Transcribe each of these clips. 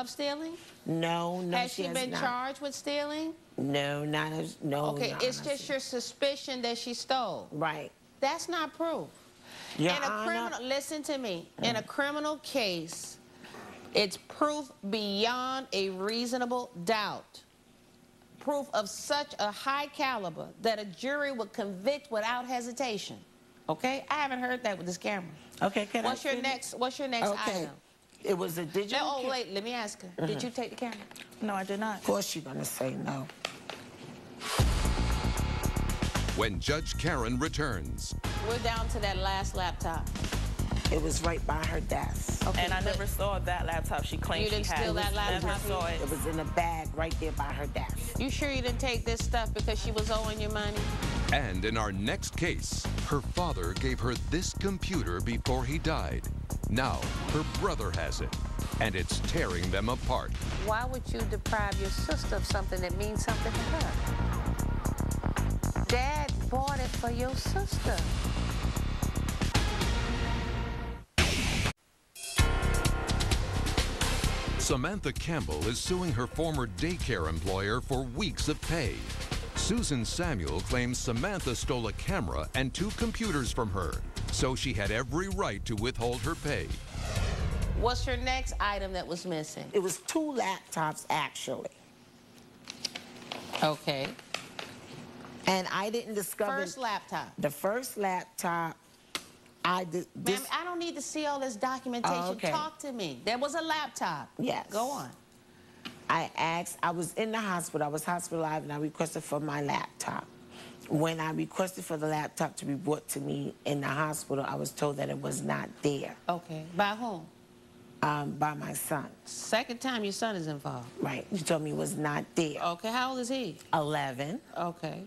of stealing? No, no, has she, she, has been not. charged with stealing? No, not as no. Okay, it's just your suspicion that she stole. right. That's not proof. Your in a Honor, criminal, listen to me. In a criminal case, it's proof beyond a reasonable doubt. Proof of such a high caliber that a jury would convict without hesitation. Okay, I haven't heard that with this camera. Okay, can What's I your finish? next? What's your next Okay, item? It was a digital. No, oh ca- wait, let me ask her. Uh-huh. Did you take the camera? No, I did not. Of course, you're gonna say no. When Judge Karen returns, We're down to that last laptop. It was right by her desk. Okay, And I never saw that laptop she claimed You didn't she had. steal that Never laptop saw it. It was in a bag right there by her desk. You sure you didn't take this stuff because she was owing you money? and in our next case, her father gave her this computer before he died. Now, her brother has it, and it's tearing them apart. Why would you deprive your sister of something that means something to her? Dad bought it for your sister. Samantha Campbell is suing her former daycare employer for weeks of pay. Susan Samuel claims Samantha stole a camera and two computers from her, so she had every right to withhold her pay. What's your next item that was missing? It was two laptops actually, Okay. and I didn't discover First laptop. the first laptop. I did. Ma'am, I don't need to see all this documentation. Oh, okay. Talk to me. There was a laptop. Yes. Go on. I asked. I was in the hospital. I was hospitalized, and I requested for my laptop. When I requested for the laptop to be brought to me in the hospital, I was told that it was not there Okay. By whom? um, by my son. Second time your son is involved. Right. You told me it was not there. Okay. How old is he? 11. Okay.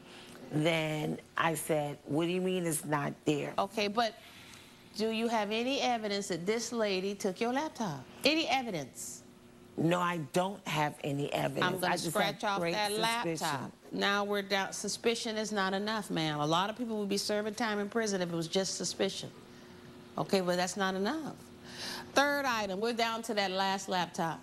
Then I said, What do you mean it's not there? Okay, but do you have any evidence that this lady took your laptop? Any evidence? No, I don't have any evidence. I'm going to scratch off that suspicion. laptop. Now we're down. Suspicion is not enough, ma'am. A lot of people would be serving time in prison if it was just suspicion. Okay, but that's not enough. Third item, we're down to that last laptop.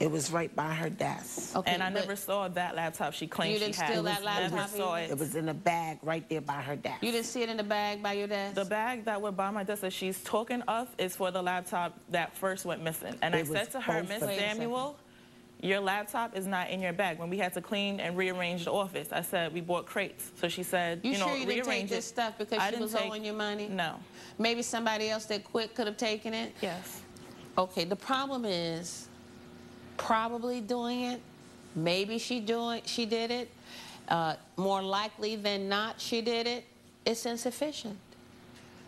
It was right by her desk. Okay, And I never saw that laptop she claimed You she didn't had. steal that Never laptop saw it. It was in a bag right there by her desk. You didn't see it in the bag by your desk? The bag that went by my desk that she's talking of is for the laptop that first went missing. And I It was said to her, both Miss. Samuel, your laptop is not in your bag. When we had to clean and rearrange the office, I said we bought crates. So she said, You you, know, sure you didn't take rearrange this stuff because I she didn't was take- owing you money? No. Maybe somebody else that quit could have taken it? Yes. Okay, the problem is probably doing it. Maybe she doing she did it. Uh, more likely than not, she did it. It's insufficient.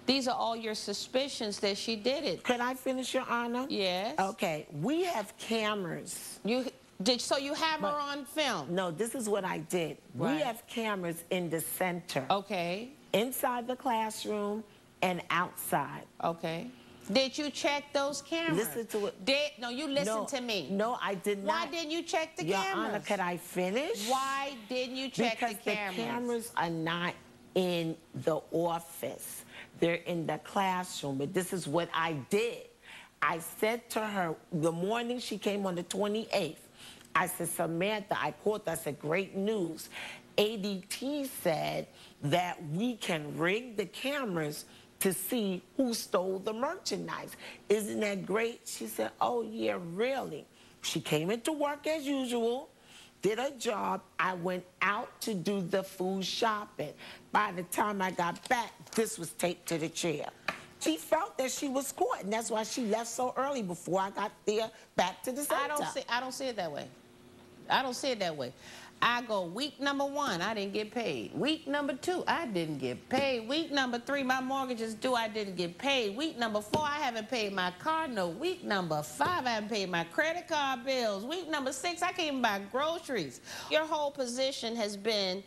These are all your suspicions that she did it. Could I finish, Your Honor? Yes. Okay, we have cameras. You did so. You have her on film. No, this is what I did. We have cameras in the center, Okay. inside the classroom and outside. Okay. Did you check those cameras? Listen to it. Did no? You listen no, to me. No, I did not. Why didn't you check the Your cameras? Honor, could I finish? Why didn't you check because the cameras? the cameras are not in the office. They're in the classroom. But this is what I did. I said to her the morning she came on the 28th, I said, Samantha, I called, I said, great news. ADT said that we can rig the cameras to see who stole the merchandise. Isn't that great? She said, oh, yeah, really. She came into work as usual did a job. I went out to do the food shopping. By the time I got back, this was taped to the chair. She felt that she was caught, and that's why she left so early before I got there back to the center. I don't see. I don't see it that way. I don't see it that way. I go week number one, I didn't get paid. Week number two, I didn't get paid. Week number three, my mortgage is due, I didn't get paid. Week number four, I haven't paid my car note. Week number five, I haven't paid my credit card bills. Week number six, I can't even buy groceries. Your whole position has been,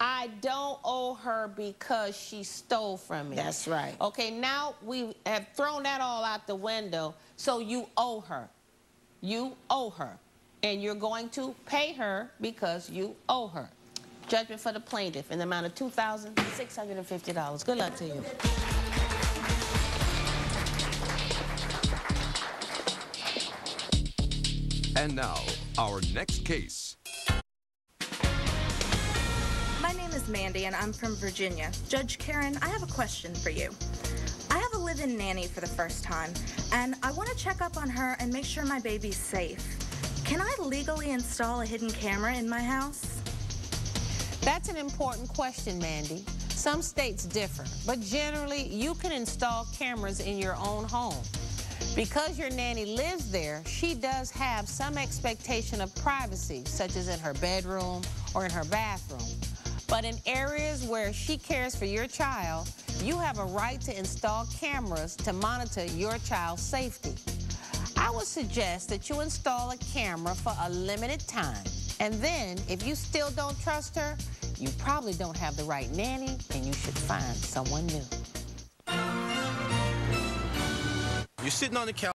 I don't owe her because she stole from me. That's right. Okay, now we have thrown that all out the window, so you owe her. You owe her. And you're going to pay her because you owe her. Judgment for the plaintiff in the amount of $2,650. Good luck to you. And now, our next case. My name is Mandy and I'm from Virginia. Judge Karen, I have a question for you. I have a live in nanny for the first time, and I want to check up on her and make sure my baby's safe. Can I legally install a hidden camera in my house? That's an important question, Mandy. Some states differ, but generally you can install cameras in your own home. Because your nanny lives there, she does have some expectation of privacy, such as in her bedroom or in her bathroom. But in areas where she cares for your child, you have a right to install cameras to monitor your child's safety. Would suggest that you install a camera for a limited time. And then, if you still don't trust her, you probably don't have the right nanny and you should find someone new. You're sitting on the couch.